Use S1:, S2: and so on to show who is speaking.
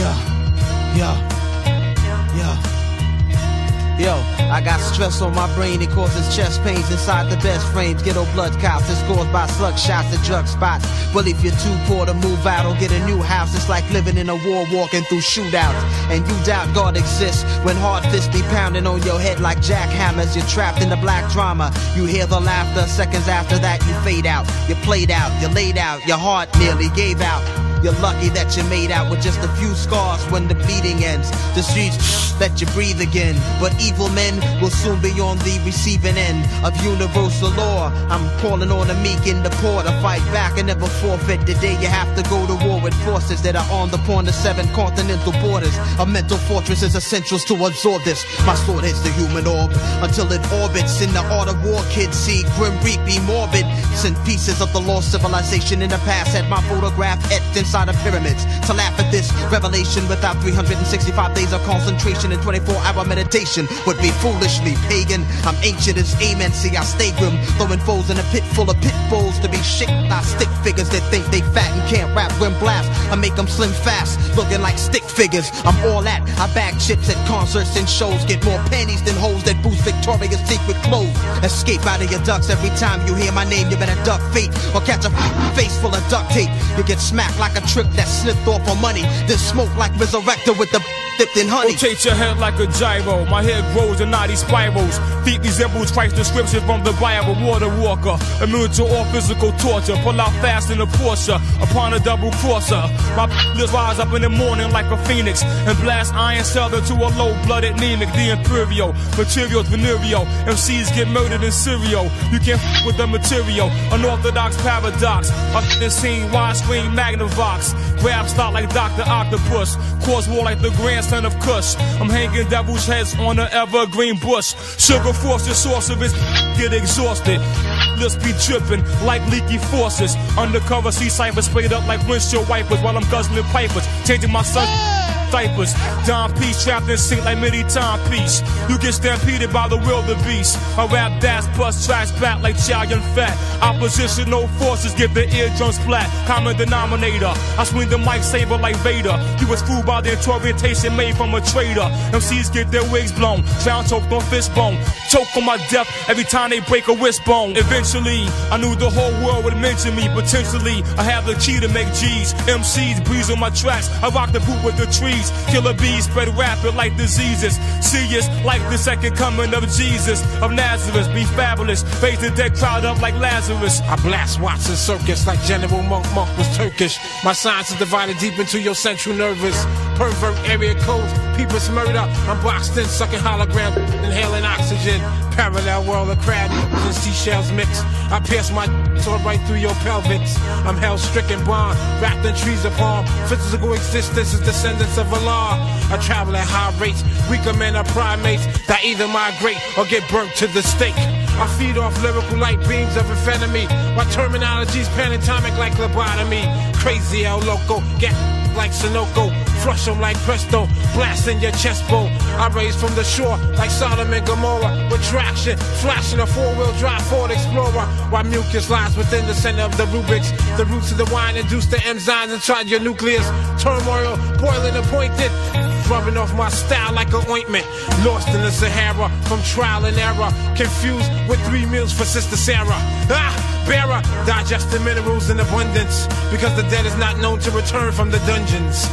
S1: Yeah, yeah, yeah. Yo, I got stress on my brain, it causes chest pains inside the best frames. Ghetto blood cops, it's caused by slug shots at drug spots. Well, if you're too poor to move out or get a new house, it's like living in a war walking through shootouts. And you doubt God exists when hard fists be pounding on your head like jackhammers. You're trapped in the black drama. You hear the laughter, seconds after that, you fade out. You played out, you're laid out, your heart nearly gave out. You're lucky that you made out with just a few scars when the bleeding ends. The streets let you breathe again. But evil men will soon be on the receiving end of universal law. I'm calling on the meek and the poor to fight back and never forfeit. The day you have to go to war with forces that are on the point of seven continental borders. A mental fortress is essential to absorb this. My sword hits the human orb until it orbits in the art of war. Kids see grim reaping morbid. Sent pieces of the lost civilization in the past. Had my photograph etched inside of pyramids. To laugh at this revelation without 365 days of concentration and 24 hour meditation would be foolishly pagan. I'm ancient as amen. See, I stay grim, throwing foes in a pit full of pit bulls to be shit. I stick figures that think they fat and can't rap when blast. I make them slim fast, looking like stick figures. I'm all that. I bag chips at concerts and shows. Get more panties than hoes that boost Victoria's Secret clothes. Escape out of your ducks every time you hear my name. You better duck fate or catch a face full of duct tape. You get smacked like a trick that slipped off for money. Then smoke like Resurrector with the dipped in honey.
S2: Rotate your head like a gyro. My head grows in naughty spirals. Feet resembles Christ's description from the Bible. Water walker, immune to all physical torture. Pull out fast in a Porsche upon a double crosser. My lips rise up in the morning like a phoenix and blast iron southern to a low-blooded anemic. The imperial materials venereal. MCs get murdered in Syria. You can't with the material. Unorthodox paradox. A f***ing scene widescreen magnavox. Grab start like Dr. Octopus. Cause war like the grandson of Kush. I'm hanging devil's heads on an evergreen bush. Sugar force forces, sorcerers get exhausted. Let's be tripping like leaky forces. Undercover sea ciphers sprayed up like windshield wipers while I'm guzzling pipers. Changing my son diapers. Don Peace trapped in sync like midi timepiece. You get stampeded by the wildebeest. I rap das bust tracks back like Chow Yun Fat. Oppositional forces give the eardrums flat. Common denominator. I swing the mic saber like Vader. You was fooled by the orientation made from a traitor. MCs get their wigs blown. Drown choked on fist bone. Choke on my death every time they break a wrist bone. Eventually, I knew the whole world would mention me. Potentially, I have the key to make G's. MCs breeze on my tracks. I rock the boot with the trees. Killer bees spread rapid like diseases. See us like the second coming of Jesus of Nazareth. Be fabulous. Raise the dead crowd up like Lazarus.
S3: I blast Watson circus like General Monk. Monk was Turkish. My science is divided deep into your central nervous. Pervert area codes, people's murder. I'm boxed in, sucking hologram, inhaling oxygen. Parallel world of crab and seashells mix. I pierce my tore right through your pelvics. I'm hell stricken bond, wrapped in trees of palm. Physical existence is descendants of Allah. I travel at high rates. Weaker men are primates that either migrate or get burnt to the stake. I feed off lyrical light beams of infinity. My terminology's panatomic like lobotomy. Crazy El Loco, get like Sunoco. Flush them like Presto, blast in your chest bone. I raise from the shore like Sodom and Gomorrah. With traction, flashing a four-wheel drive Ford Explorer. While mucus lies within the center of the Rubik's. The roots of the wine induce the enzymes inside your nucleus. Turmoil, boiling and pointed. Rubbing off my style like an ointment. Lost in the Sahara from trial and error. Confused with three meals for Sister Sarah. Ah, bearer, digesting minerals in abundance. Because the dead is not known to return from the dungeons.